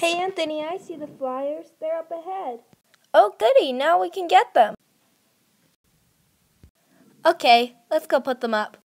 Hey, Anthony, I see the flyers. They're up ahead. Oh, goody, now we can get them. Okay, let's go put them up.